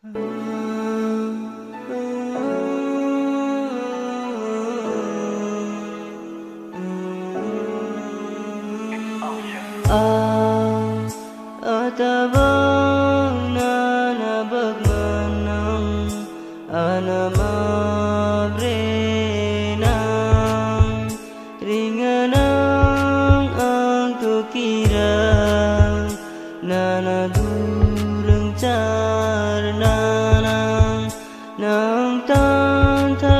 Ang atabang na nabagmanang anamabrenang ringanang ang na nadurang ta tha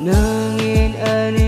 Nangin ani